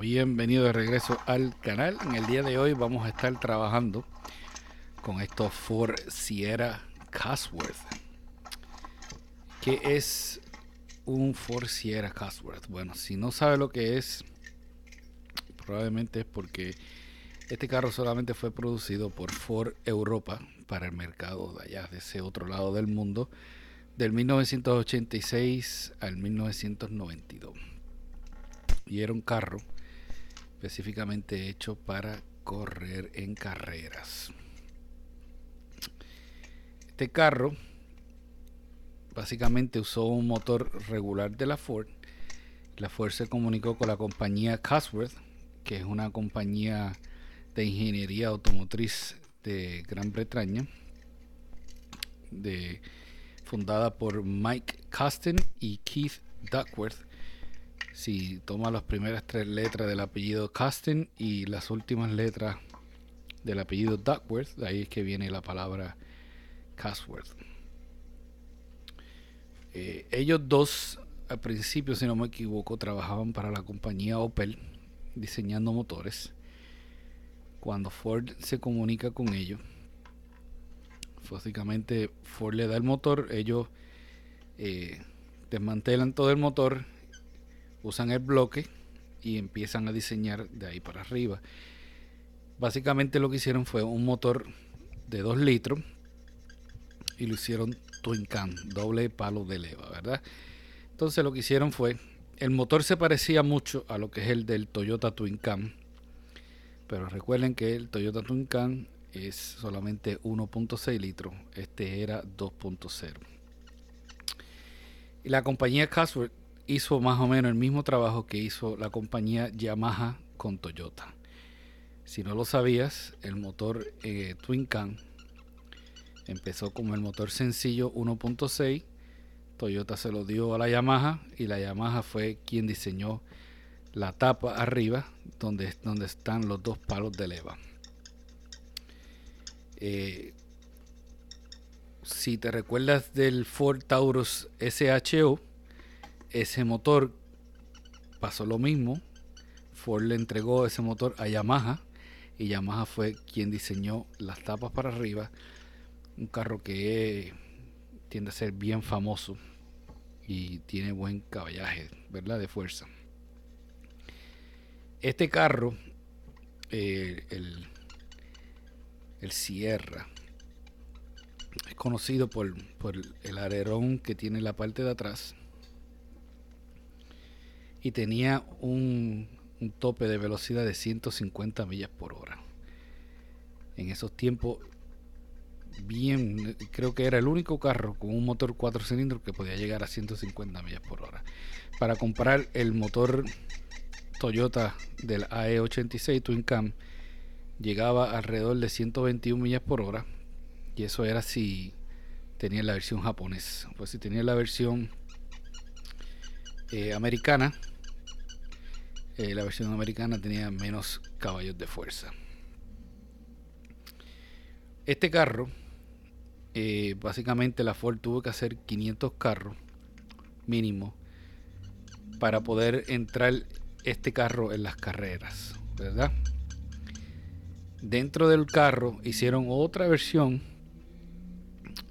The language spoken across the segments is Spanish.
Bienvenido de regreso al canal. En el día de hoy vamos a estar trabajando con estos Ford Sierra Cosworth. ¿Qué es un Ford Sierra Cosworth? Bueno, si no sabe lo que es, probablemente es porque este carro solamente fue producido por Ford Europa para el mercado de allá, de ese otro lado del mundo, del 1986 al 1992 y era un carro específicamente hecho para correr en carreras. Este carro básicamente usó un motor regular de la Ford. La Ford se comunicó con la compañía Cosworth, que es una compañía de ingeniería automotriz de Gran Bretaña, de, fundada por Mike Costin y Keith Duckworth si toma las primeras tres letras del apellido Castin y las últimas letras del apellido Duckworth, de ahí es que viene la palabra Casworth. Eh, ellos dos, al principio, si no me equivoco, trabajaban para la compañía Opel, diseñando motores. Cuando Ford se comunica con ellos, básicamente Ford le da el motor, ellos eh, desmantelan todo el motor usan el bloque y empiezan a diseñar de ahí para arriba. Básicamente lo que hicieron fue un motor de 2 litros y lo hicieron Twin Cam, doble palo de leva, ¿verdad? Entonces lo que hicieron fue, el motor se parecía mucho a lo que es el del Toyota Twin Cam, pero recuerden que el Toyota Twin Cam es solamente 1.6 litros, este era 2.0. Y la compañía Caswell hizo más o menos el mismo trabajo que hizo la compañía Yamaha con Toyota. Si no lo sabías, el motor eh, Twin Cam empezó como el motor sencillo 1.6. Toyota se lo dio a la Yamaha y la Yamaha fue quien diseñó la tapa arriba donde, donde están los dos palos de leva. Eh, si te recuerdas del Ford Taurus SHO, ese motor pasó lo mismo. Ford le entregó ese motor a Yamaha y Yamaha fue quien diseñó las tapas para arriba. Un carro que tiende a ser bien famoso y tiene buen caballaje, ¿verdad? De fuerza. Este carro, el, el Sierra, es conocido por, por el alerón que tiene la parte de atrás y tenía un, tope de velocidad de 150 millas por hora. En esos tiempos, bien, creo que era el único carro con un motor 4 cilindros que podía llegar a 150 millas por hora. Para comprar el motor Toyota del AE86 Twin Cam, llegaba alrededor de 121 millas por hora. Y eso era si tenía la versión japonesa. Pues si tenía la versión eh, americana, eh, la versión americana tenía menos caballos de fuerza. Este carro, eh, básicamente la Ford tuvo que hacer 500 carros mínimo para poder entrar este carro en las carreras, ¿verdad? Dentro del carro hicieron otra versión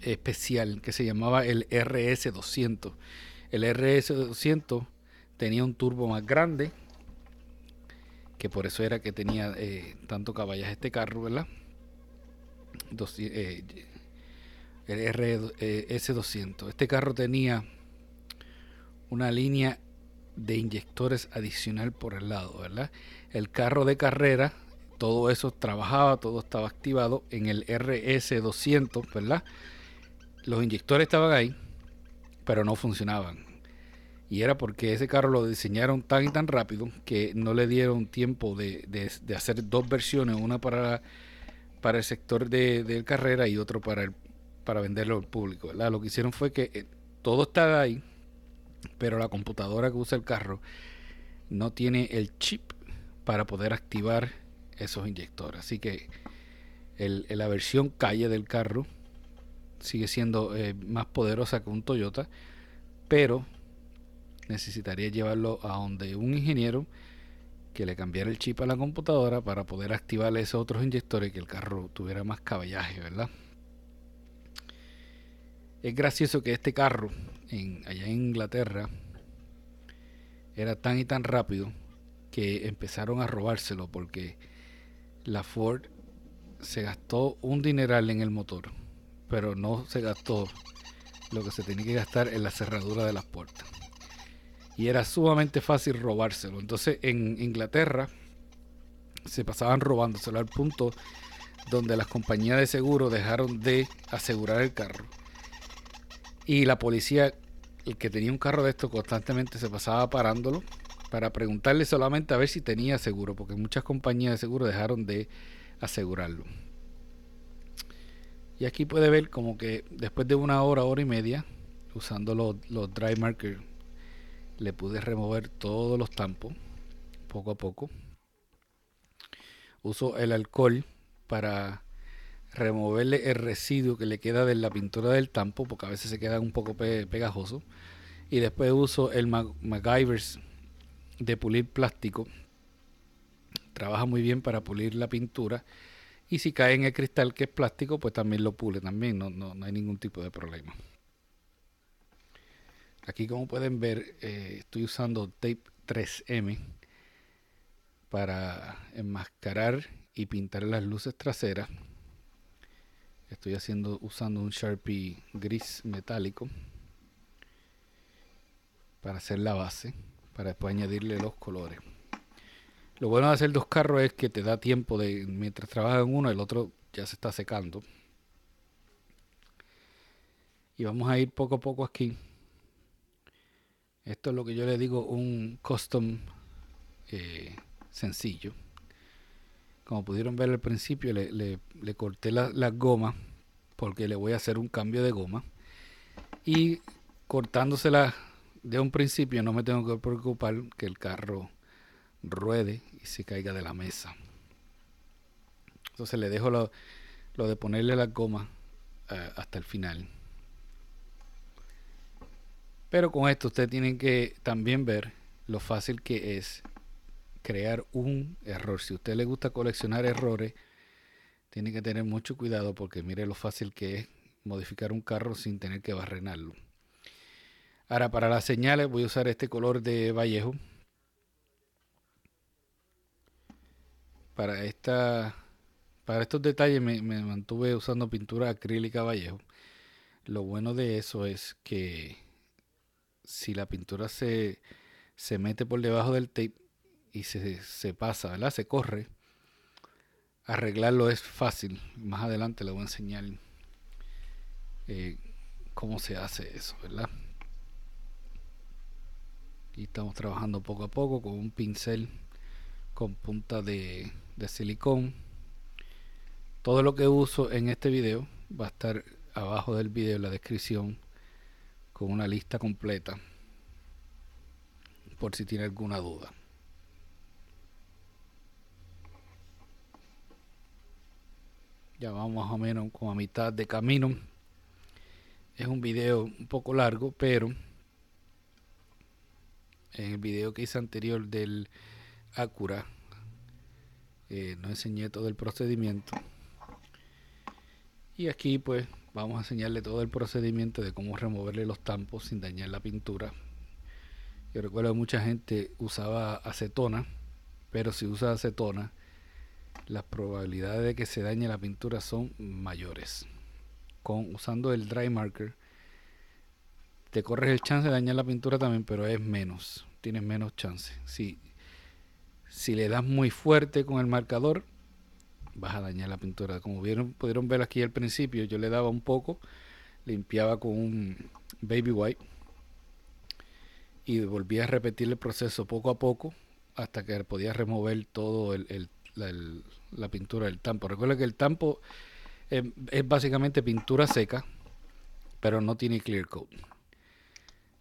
especial que se llamaba el RS200. El RS200 tenía un turbo más grande, que por eso era que tenía eh, tanto caballas este carro, ¿verdad? Eh, el RS200. Este carro tenía una línea de inyectores adicional por el lado, ¿verdad? El carro de carrera, todo eso trabajaba, todo estaba activado en el RS200, ¿verdad? Los inyectores estaban ahí, pero no funcionaban. Y era porque ese carro lo diseñaron tan y tan rápido que no le dieron tiempo de, hacer dos versiones, una para, para el sector de, carrera y otro para, el, para venderlo al público. Lo que hicieron fue que eh, todo estaba ahí, pero la computadora que usa el carro no tiene el chip para poder activar esos inyectores. Así que el, la versión calle del carro sigue siendo eh, más poderosa que un Toyota, pero necesitaría llevarlo a donde un ingeniero que le cambiara el chip a la computadora para poder activar esos otros inyectores que el carro tuviera más caballaje, ¿verdad? Es gracioso que este carro en, allá en Inglaterra era tan y tan rápido que empezaron a robárselo porque la Ford se gastó un dineral en el motor, pero no se gastó lo que se tenía que gastar en la cerradura de las puertas. Y era sumamente fácil robárselo. Entonces en Inglaterra se pasaban robándoselo al punto donde las compañías de seguro dejaron de asegurar el carro. Y la policía, el que tenía un carro de esto, constantemente se pasaba parándolo para preguntarle solamente a ver si tenía seguro, porque muchas compañías de seguro dejaron de asegurarlo. Y aquí puede ver como que después de una hora, hora y media, usando los, los dry markers, le pude remover todos los tampos, poco a poco. Uso el alcohol para removerle el residuo que le queda de la pintura del tampo, porque a veces se queda un poco pegajoso. Y después uso el MacGyver's de pulir plástico. Trabaja muy bien para pulir la pintura y si cae en el cristal que es plástico, pues también lo pule también, no, no, no hay ningún tipo de problema. Aquí como pueden ver, eh, estoy usando tape 3M para enmascarar y pintar las luces traseras. Estoy haciendo usando un Sharpie gris metálico para hacer la base, para después añadirle los colores. Lo bueno de hacer dos carros es que te da tiempo de, mientras trabajas en uno, el otro ya se está secando. Y vamos a ir poco a poco aquí. Esto es lo que yo le digo un custom eh, sencillo. Como pudieron ver al principio, le, corté las la goma porque le voy a hacer un cambio de goma. Y cortándosela de un principio no me tengo que preocupar que el carro ruede y se caiga de la mesa. Entonces le dejo lo, de ponerle la goma eh, hasta el final. Pero con esto ustedes tienen que también ver lo fácil que es crear un error. Si a usted le gusta coleccionar errores, tiene que tener mucho cuidado porque mire lo fácil que es modificar un carro sin tener que barrenarlo. Ahora para las señales voy a usar este color de Vallejo para esta para estos detalles me, mantuve usando pintura acrílica Vallejo. Lo bueno de eso es que si la pintura se, se mete por debajo del tape y se, se pasa, ¿verdad? Se corre, arreglarlo es fácil. Más adelante le voy a enseñar eh, cómo se hace eso, ¿verdad? Y estamos trabajando poco a poco con un pincel con punta de de silicón. Todo lo que uso en este video va a estar abajo del video en la descripción con una lista completa por si tiene alguna duda. Ya vamos más o menos como a mitad de camino. Es un video un poco largo, pero en el video que hice anterior del Acura eh, no enseñé todo el procedimiento. Y aquí pues vamos a enseñarle todo el procedimiento de cómo removerle los tampos sin dañar la pintura. Yo recuerdo que mucha gente usaba acetona, pero si usa acetona, las probabilidades de que se dañe la pintura son mayores. Con, usando el dry marker, te corres el chance de dañar la pintura también, pero es menos. Tienes menos chance. Si si le das muy fuerte con el marcador, vas a dañar la pintura. Como vieron, pudieron ver aquí al principio, yo le daba un poco, limpiaba con un baby white y volvía a repetir el proceso poco a poco hasta que podía remover todo el, la, pintura del tampo. Recuerda que el tampo es, es básicamente pintura seca, pero no tiene clear coat.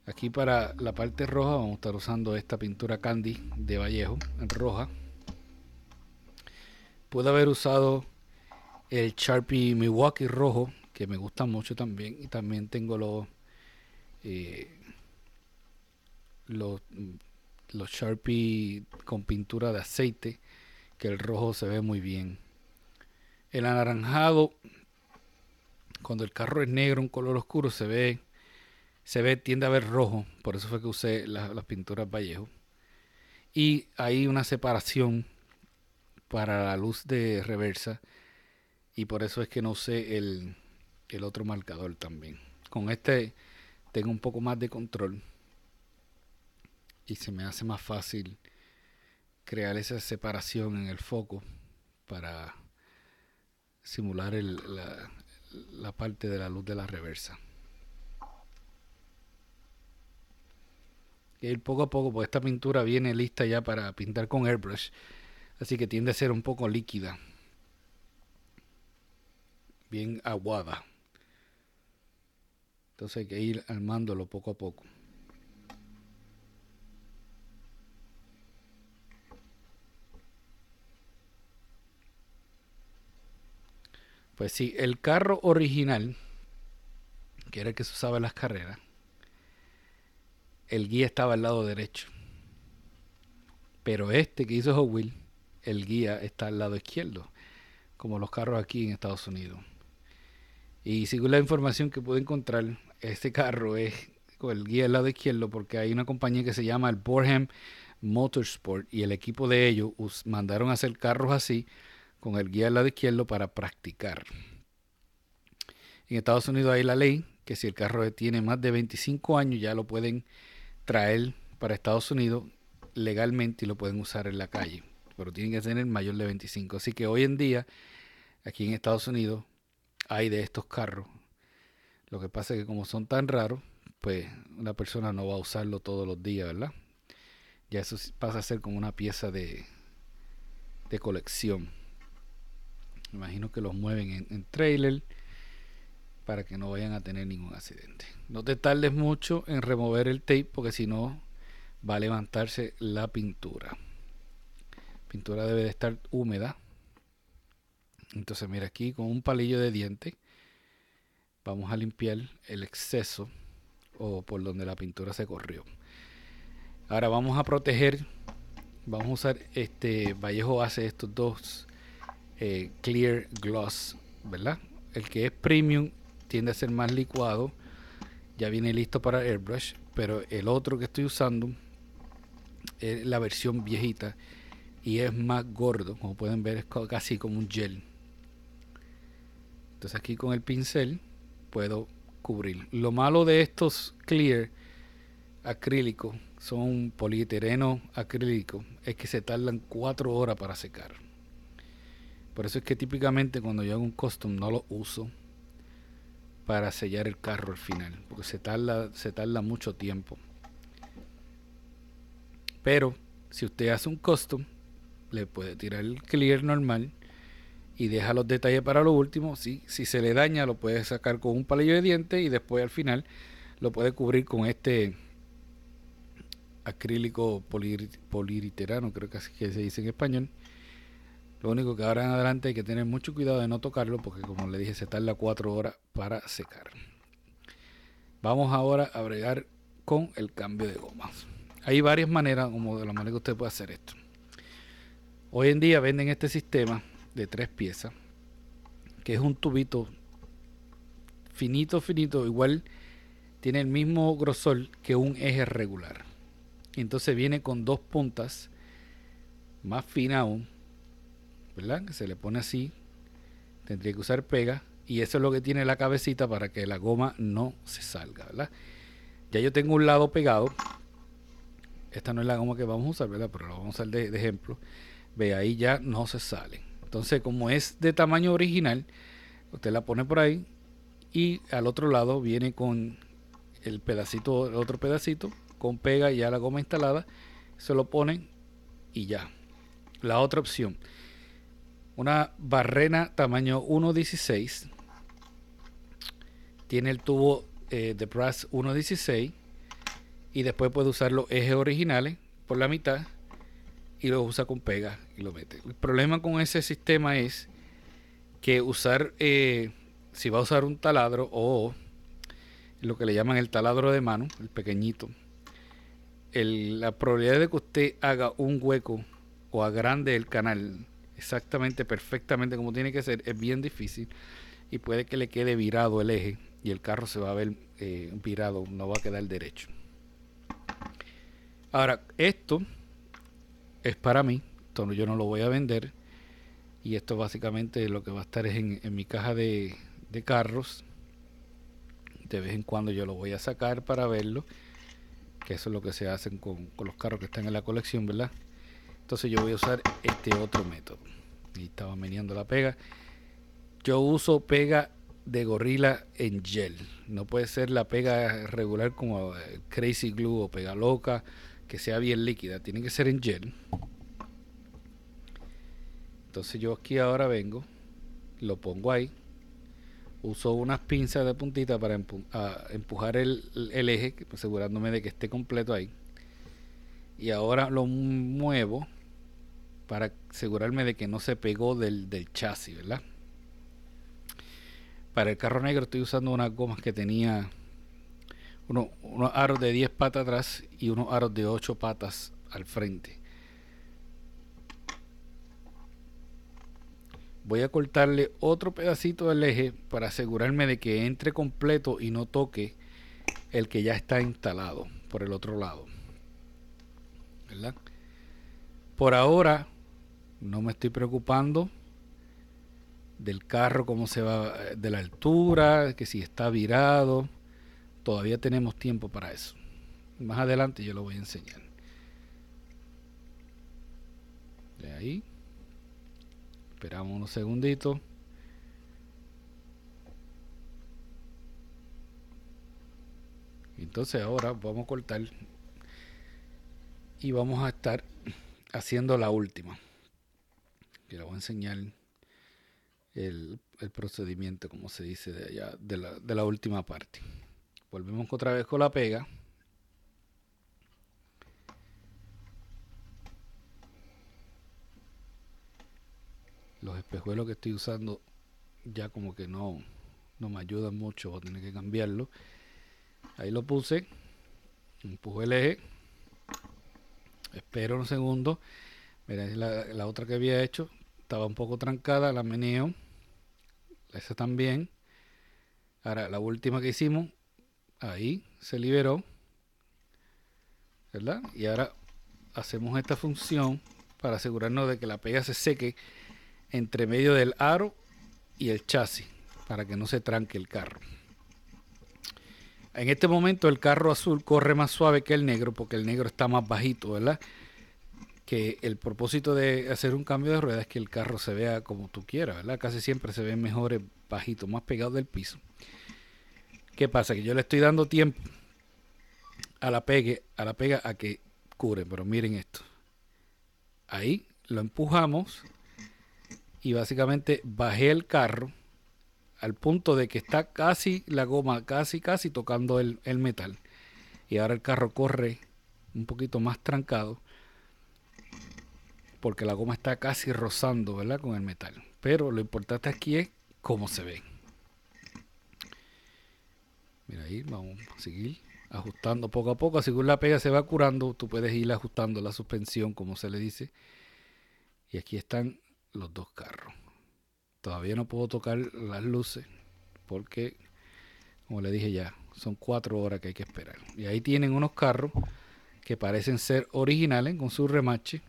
Aquí para la parte roja vamos a estar usando esta pintura Candy de Vallejo, en roja. Puedo haber usado el Sharpie Milwaukee rojo, que me gusta mucho también. Y también tengo los, eh, los Sharpie con pintura de aceite, que el rojo se ve muy bien. El anaranjado, cuando el carro es negro, un color oscuro, se ve, se ve, tiende a ver rojo. Por eso fue que usé las pinturas Vallejo. Y hay una separación para la luz de reversa. Y por eso es que no usé el, el otro marcador también. Con este tengo un poco más de control y se me hace más fácil crear esa separación en el foco para simular la, la parte de la luz de la reversa. Y poco a poco, pues esta pintura viene lista ya para pintar con airbrush, así que tiende a ser un poco líquida, bien aguada. Entonces hay que ir armándolo poco a poco. Pues sí, el carro original, que era el que se usaba en las carreras, el guía estaba al lado derecho. Pero este que hizo Hot el guía está al lado izquierdo, como los carros aquí en Estados Unidos. Y según la información que pude encontrar, este carro es con el guía al lado izquierdo porque hay una compañía que se llama el Borham Motorsport y el equipo de ellos mandaron a hacer carros así con el guía al lado izquierdo para practicar. En Estados Unidos hay la ley que si el carro tiene más de 25 años ya lo pueden traer para Estados Unidos legalmente y lo pueden usar en la calle, pero tienen que tener mayor de 25. Así que hoy en día aquí en Estados Unidos hay de estos carros. Lo que pasa es que como son tan raros, pues una persona no va a usarlo todos los días, ¿verdad? Ya eso pasa a ser como una pieza de, de colección. Imagino que los mueven en, trailer para que no vayan a tener ningún accidente. No te tardes mucho en remover el tape porque si no va a levantarse la pintura. Pintura debe de estar húmeda. Entonces mira aquí con un palillo de diente vamos a limpiar el exceso o por donde la pintura se corrió. Ahora vamos a proteger, vamos a usar este Vallejo hace estos dos eh, clear gloss, ¿verdad? El que es premium tiende a ser más licuado, ya viene listo para airbrush, pero el otro que estoy usando es la versión viejita y es más gordo, como pueden ver es casi como un gel. Entonces aquí con el pincel puedo cubrir. Lo malo de estos clear acrílicos son polietileno acrílico es que se tardan cuatro horas para secar. Por eso es que típicamente cuando yo hago un custom no lo uso para sellar el carro al final, porque se tarda, se tarda mucho tiempo. Pero si usted hace un custom, le puede tirar el clear normal y deja los detalles para lo último. Si, si se le daña, lo puede sacar con un palillo de dientes y después al final lo puede cubrir con este acrílico poliriterano, creo que así que se dice en español lo único que ahora en adelante hay que tener mucho cuidado de no tocarlo porque como le dije se tarda cuatro horas para secar. Vamos ahora a bregar con el cambio de gomas. Hay varias maneras como de la manera que usted puede hacer esto. Hoy en día venden este sistema de tres piezas que es un tubito finito, finito, igual tiene el mismo grosor que un eje regular. Entonces viene con dos puntas más finas aún ¿verdad? Que se le pone así. Tendría que usar pega. Y eso es lo que tiene la cabecita para que la goma no se salga, ¿verdad? Ya yo tengo un lado pegado. Esta no es la goma que vamos a usar, ¿verdad? Pero la vamos a usar de, de ejemplo. Ve, ahí ya no se sale. Entonces, como es de tamaño original, usted la pone por ahí. Y al otro lado viene con el pedacito, el otro pedacito, con pega y ya la goma instalada. Se lo ponen y ya. La otra opción una barrena tamaño 1.16. Tiene el tubo eh, de brass 1.16. Y después puede usar los ejes originales por la mitad. Y lo usa con pega y lo mete. El problema con ese sistema es que usar, eh, si va a usar un taladro o lo que le llaman el taladro de mano, el pequeñito, la probabilidad de que usted haga un hueco o agrande el canal exactamente, perfectamente como tiene que ser, es bien difícil y puede que le quede virado el eje y el carro se va a ver eh, virado, no va a quedar derecho. Ahora, esto es para mí, yo no lo voy a vender y esto básicamente lo que va a estar es en, mi caja de, carros. De vez en cuando yo lo voy a sacar para verlo, que eso es lo que se hacen con, con los carros que están en la colección, ¿verdad? Entonces yo voy a usar este otro método. Y estaba meneando la pega. Yo uso pega de gorila en gel. No puede ser la pega regular como eh, Crazy Glue o pega loca, que sea bien líquida. Tiene que ser en gel. Entonces yo aquí ahora vengo, lo pongo ahí. Uso unas pinzas de puntita para empujar el, el eje, asegurándome de que esté completo ahí. Y ahora lo muevo para asegurarme de que no se pegó del, chasis, ¿verdad? Para el carro negro estoy usando unas gomas que tenía unos, aros de 10 patas atrás y unos aros de 8 patas al frente. Voy a cortarle otro pedacito del eje para asegurarme de que entre completo y no toque el que ya está instalado por el otro lado. ¿Verdad? Por ahora no me estoy preocupando del carro, cómo se va, de la altura, que si está virado. Todavía tenemos tiempo para eso. Más adelante yo lo voy a enseñar. De ahí. Esperamos unos segunditos. Entonces ahora vamos a cortar y vamos a estar haciendo la última que le voy a enseñar el, procedimiento, como se dice de allá, de la, de la última parte. Volvemos otra vez con la pega. Los espejuelos que estoy usando ya como que no, no me ayudan mucho, voy a tener que cambiarlo. Ahí lo puse, empujo el eje, espero un segundo Mira, la, la otra que había hecho estaba un poco trancada, la meneo. Esa también. Ahora, la última que hicimos, ahí se liberó. ¿Verdad? Y ahora hacemos esta función para asegurarnos de que la pega se seque entre medio del aro y el chasis para que no se tranque el carro. En este momento el carro azul corre más suave que el negro porque el negro está más bajito, ¿verdad? que el propósito de hacer un cambio de rueda es que el carro se vea como tú quieras, ¿verdad? Casi siempre se ve mejor bajito, más pegado del piso. ¿Qué pasa? Que yo le estoy dando tiempo a la pega a que cure, pero miren esto. Ahí lo empujamos y básicamente bajé el carro al punto de que está casi la goma, casi, casi tocando el, metal. Y ahora el carro corre un poquito más trancado porque la goma está casi rozando, ¿verdad? Con el metal. Pero lo importante aquí es cómo se ve. Mira ahí, vamos a seguir ajustando poco a poco. Según la pega se va curando, tú puedes ir ajustando la suspensión, como se le dice. Y aquí están los dos carros. Todavía no puedo tocar las luces porque, como le dije ya, son cuatro horas que hay que esperar. Y ahí tienen unos carros que parecen ser originales con su remache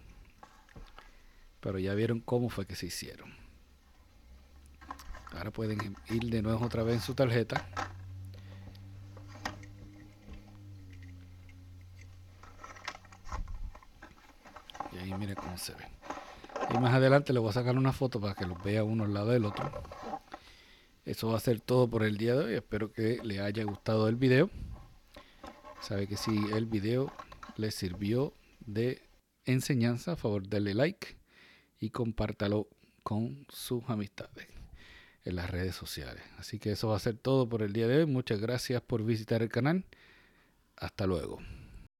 pero ya vieron cómo fue que se hicieron. Ahora pueden ir de nuevo otra vez en su tarjeta. Y ahí cómo se ve. Y más adelante les voy a sacar una foto para que los vea uno al lado del otro. Eso va a ser todo por el día de hoy. Espero que les haya gustado el video. Sabe que si el video les sirvió de enseñanza, a favor darle like y compártalo con sus amistades en las redes sociales. Así que eso va a ser todo por el día de hoy. Muchas gracias por visitar el canal. Hasta luego.